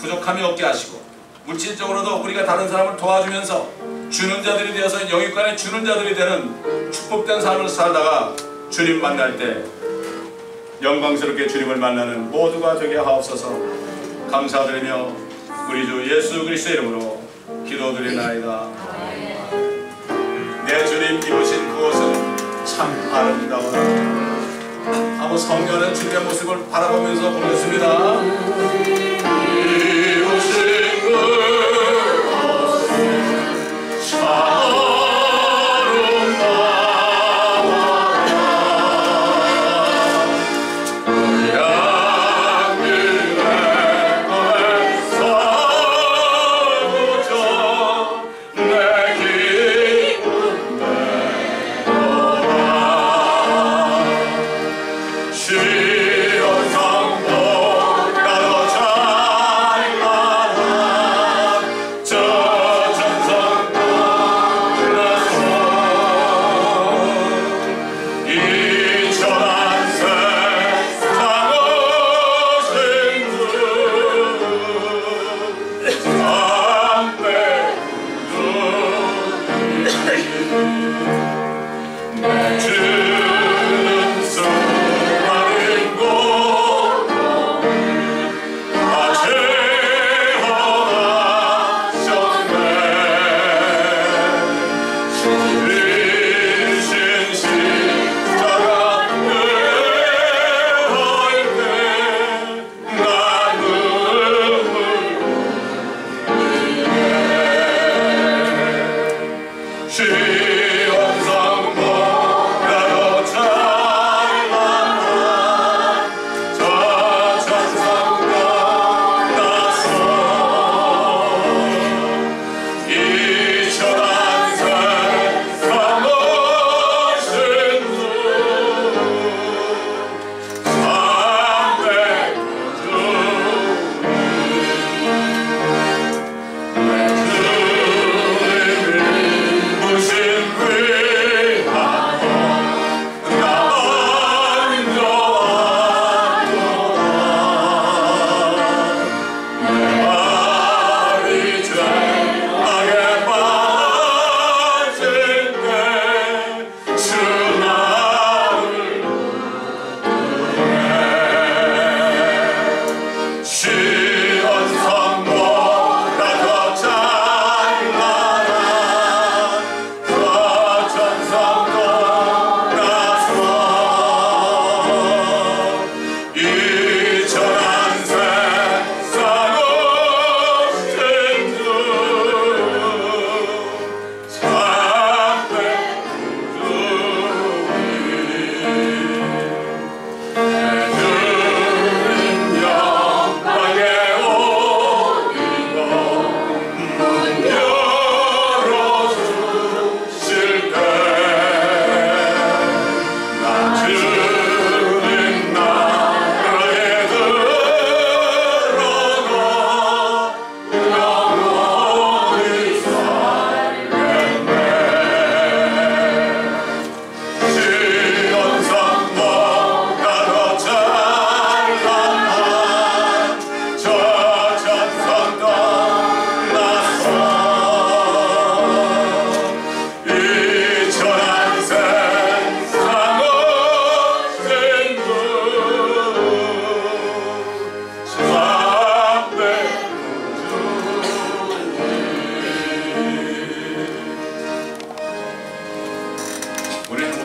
부족함이 없게 하시고 물질적으로도 우리가 다른 사람을 도와주면서 주는 자들이 되어서 영육간에 주는 자들이 되는 축복된 삶을 살다가 주님 만날 때 영광스럽게 주님을 만나는 모두가 되게 하옵소서. 감사드리며 우리 주 예수 그리스도의 이름으로 기도드리나이다. 내 주님 입으신 그것은 참 아름다워라 한번 성령의 주님의 모습을 바라보면서 입으신 그것은 참